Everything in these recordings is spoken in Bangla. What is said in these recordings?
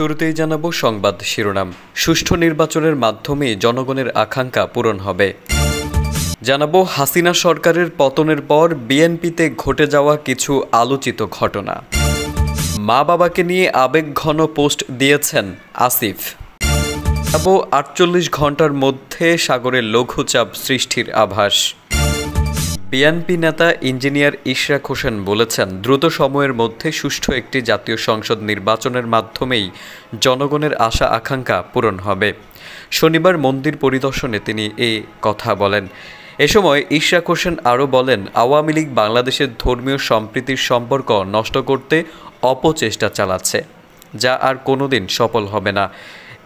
শুরুতেই জানাব সংবাদ শিরোনাম। সুষ্ঠু নির্বাচনের মাধ্যমে জনগণের আকাঙ্ক্ষা পূরণ হবে। জানাব, হাসিনা সরকারের পতনের পর বিএনপিতে ঘটে যাওয়া কিছু আলোচিত ঘটনা। মা বাবাকে নিয়ে আবেগঘন পোস্ট দিয়েছেন আসিফ। আটচল্লিশ ঘণ্টার মধ্যে সাগরে লঘুচাপ সৃষ্টির আভাস। বিএনপি নেতা ইঞ্জিনিয়ার ইশরাক হোসেন বলেছেন, দ্রুত সময়ের মধ্যে সুষ্ঠু একটি জাতীয় সংসদ নির্বাচনের মাধ্যমেই জনগণের আশা আকাঙ্ক্ষা পূরণ হবে। শনিবার মন্দির পরিদর্শনে তিনি এ কথা বলেন। এ সময় ইশরাক হোসেন আরও বলেন, আওয়ামী লীগ বাংলাদেশের ধর্মীয় সম্প্রীতির সম্পর্ক নষ্ট করতে অপচেষ্টা চালাচ্ছে, যা আর কোনোদিন সফল হবে না।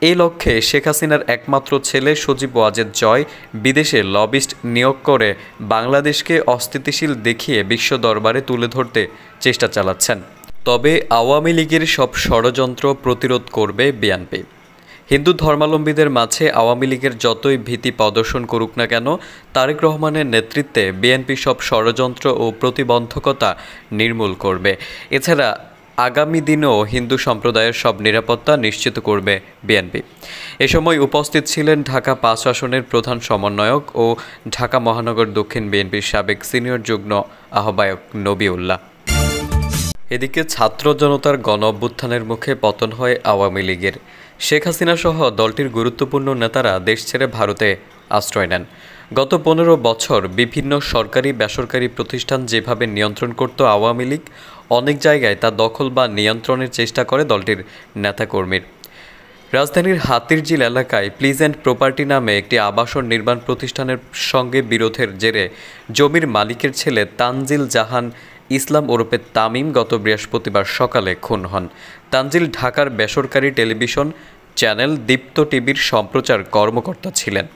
এই লক্ষ্যে শেখ হাসিনার একমাত্র ছেলে সজীব ওয়াজেদ জয় বিদেশে লবিস্ট নিয়োগ করে বাংলাদেশকে অস্থিতিশীল দেখিয়ে বিশ্ব দরবারে তুলে ধরতে চেষ্টা চালাচ্ছেন। তবে আওয়ামী লীগের সব ষড়যন্ত্র প্রতিরোধ করবে বিএনপি। হিন্দু ধর্মাবলম্বীদের মাঝে আওয়ামী লীগের যতই ভীতি প্রদর্শন করুক না কেন, তারেক রহমানের নেতৃত্বে বিএনপি সব ষড়যন্ত্র ও প্রতিবন্ধকতা নির্মূল করবে। এছাড়া আগামী দিনেও হিন্দু সম্প্রদায়ের সব নিরাপত্তা নিশ্চিত করবে বিএনপি। এ সময় উপস্থিত ছিলেন ঢাকা পাঁচ আসনের প্রধান সমন্বয়ক ও ঢাকা মহানগর দক্ষিণ বিএনপির সাবেক সিনিয়র যুগ্ম আহ্বায়ক নবিউল্লাহ। এদিকে ছাত্র জনতার গণ অভ্যুত্থানের মুখে পতন হয় আওয়ামী লীগের। শেখ হাসিনা সহ দলটির গুরুত্বপূর্ণ নেতারা দেশ ছেড়ে ভারতে আশ্রয় নেন। গত পনেরো বছর বিভিন্ন সরকারি বেসরকারি প্রতিষ্ঠান যেভাবে নিয়ন্ত্রণ করত আওয়ামী লীগ অনেক জায়গায় তা দখল বা নিয়ন্ত্রণের চেষ্টা করে দলটির নেতাকর্মীর। রাজধানীর হাতিরঝিল এলাকায় প্লিজেন্ট প্রপার্টি নামে একটি আবাসন নির্মাণ প্রতিষ্ঠানের সঙ্গে বিরোধের জেরে জমির মালিকের ছেলে তানজিল জাহান ইসলাম ওরফে তামিম গত বৃহস্পতিবার সকালে খুন হন। তানজিল ঢাকার বেসরকারি টেলিভিশন চ্যানেল দীপ্ত টিভির সম্প্রচার কর্মকর্তা ছিলেন।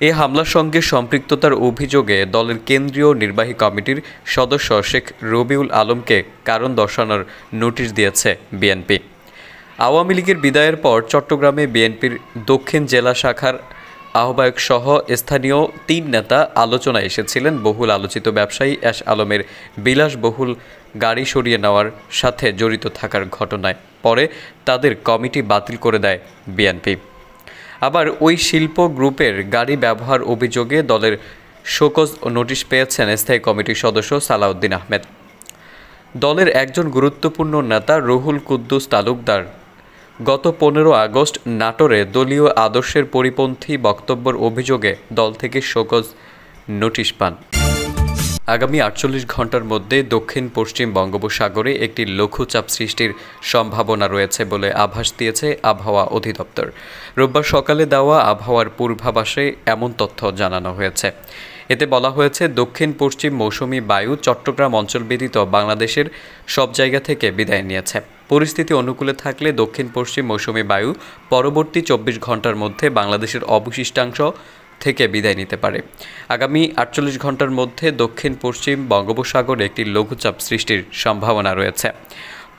এ হামলার সঙ্গে সম্পৃক্ততার অভিযোগে দলের কেন্দ্রীয় নির্বাহী কমিটির সদস্য শেখ রবিউল আলমকে কারণ দর্শানোর নোটিশ দিয়েছে বিএনপি। আওয়ামী লীগের বিদায়ের পর চট্টগ্রামে বিএনপির দক্ষিণ জেলা শাখার আহ্বায়ক সহ স্থানীয় তিন নেতা আলোচনায় এসেছিলেন বহুল আলোচিত ব্যবসায়ী এস আলমের বিলাসবহুল গাড়ি সরিয়ে নেওয়ার সাথে জড়িত থাকার ঘটনায়। পরে তাদের কমিটি বাতিল করে দেয় বিএনপি। আবার ওই শিল্প গ্রুপের গাড়ি ব্যবহার অভিযোগে দলের শোকজ নোটিশ পেয়েছেন স্থায়ী কমিটির সদস্য সালাউদ্দিন আহমেদ। দলের একজন গুরুত্বপূর্ণ নেতা রুহুল কুদ্দুস তালুকদার গত পনেরো আগস্ট নাটোরে দলীয় আদর্শের পরিপন্থী বক্তব্যের অভিযোগে দল থেকে শোকজ নোটিশ পান। আগামী আটচল্লিশ ঘণ্টার মধ্যে দক্ষিণ পশ্চিম বঙ্গোপসাগরে একটি লঘুচাপ সৃষ্টির সম্ভাবনা রয়েছে বলে আভাস দিয়েছে আবহাওয়া অধিদপ্তর। রোববার সকালে দেওয়া আবহাওয়ার পূর্বাভাসে এমন তথ্য জানানো হয়েছে। এতে বলা হয়েছে, দক্ষিণ পশ্চিম মৌসুমি বায়ু চট্টগ্রাম অঞ্চল ব্যতীত বাংলাদেশের সব জায়গা থেকে বিদায় নিয়েছে। পরিস্থিতি অনুকূলে থাকলে দক্ষিণ পশ্চিম মৌসুমি বায়ু পরবর্তী চব্বিশ ঘণ্টার মধ্যে বাংলাদেশের অবশিষ্টাংশ থেকে বিদায় নিতে পারে। আগামী আটচল্লিশ ঘণ্টার মধ্যে দক্ষিণ পশ্চিম বঙ্গোপসাগরে একটি লঘুচাপ সৃষ্টির সম্ভাবনা রয়েছে।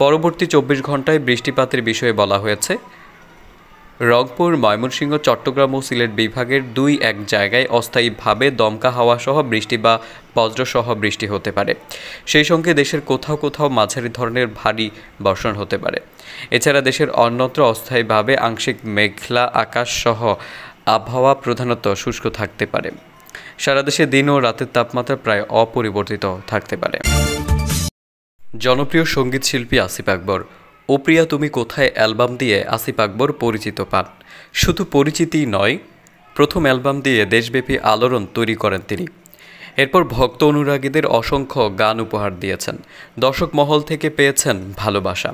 পরবর্তী চব্বিশ ঘন্টায় বৃষ্টিপাতের বিষয়ে বলা হয়েছে, রংপুর, ময়মনসিংহ, চট্টগ্রাম ও সিলেট বিভাগের দুই এক জায়গায় অস্থায়ীভাবে দমকা হাওয়া সহ বৃষ্টি বা বজ্রসহ বৃষ্টি হতে পারে। সেই সঙ্গে দেশের কোথাও কোথাও মাঝারি ধরনের ভারী বর্ষণ হতে পারে। এছাড়া দেশের অন্যত্র অস্থায়ীভাবে আংশিক মেঘলা আকাশ সহ আবহাওয়া প্রধানত শুষ্ক থাকতে পারে। সারা দেশে দিন ও রাতের তাপমাত্রা প্রায় অপরিবর্তিত থাকতে পারে। জনপ্রিয় সংগীত শিল্পী আসিফ আকবর, ও প্রিয়া, তুমি কোথায়? অ্যালবাম দিয়ে আসিফ আকবর পরিচিত পান। শুধু পরিচিতিই নয়, প্রথম অ্যালবাম দিয়ে দেশব্যাপী আলোড়ন তৈরি করেন তিনি। এরপর ভক্ত অনুরাগীদের অসংখ্য গান উপহার দিয়েছেন। দর্শক মহল থেকে পেয়েছেন ভালোবাসা।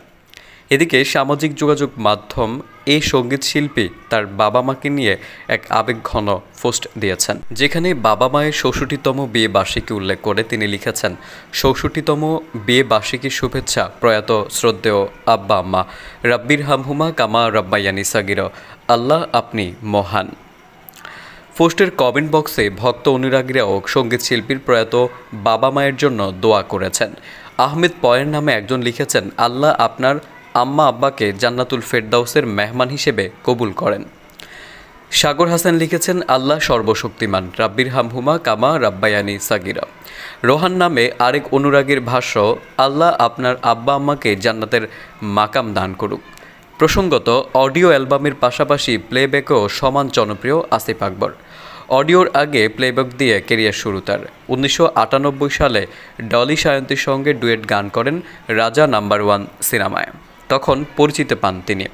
এদিকে সামাজিক যোগাযোগ মাধ্যম এই সংগীত শিল্পী তার বাবা মাকে নিয়ে এক আবেগঘন পোস্ট দিয়েছেন, যেখানে বাবা মায়ের ষষ্ঠীতম বিয়ে বার্ষিকী উল্লেখ করে তিনি লিখেছেন ষষ্ঠীতম বিয়ে বার্ষিকী শুভেচ্ছা, প্রয়াত শ্রদ্ধেয় আব্বা আম্মা, রাব্বির হামহুমা কামা রাব্বাইয়ানি সাগির আল্লাহ আপনি মহান। পোস্টের কমেন্ট বক্সে ভক্ত অনুরাগীরাও সংগীত শিল্পীর প্রয়াত বাবা মায়ের জন্য দোয়া করেছেন। আহমেদ পয়ের নামে একজন লিখেছেন, আল্লাহ আপনার আম্মা আব্বাকে জান্নাতুল ফেরদাউসের মেহমান হিসেবে কবুল করেন। সাগর হাসান লিখেছেন, আল্লাহ সর্বশক্তিমান, রাব্বির হামহুমা কামা রাব্বায়ানি সাগিরা। রোহান নামে আরেক অনুরাগীর ভাষ্য, আল্লাহ আপনার আব্বা আম্মাকে জান্নাতের মাকাম দান করুক। প্রসঙ্গত, অডিও অ্যালবামের পাশাপাশি প্লেব্যাকও সমান জনপ্রিয় আসিফ আকবর। অডিওর আগে প্লেব্যাক দিয়ে কেরিয়ার শুরু তার। উনিশশো আটানব্বই সালে ডলি সায়ন্তীর সঙ্গে ডুয়েট গান করেন রাজা নাম্বার ওয়ান সিনেমায়। তখন পরিচিতি পান তিনি।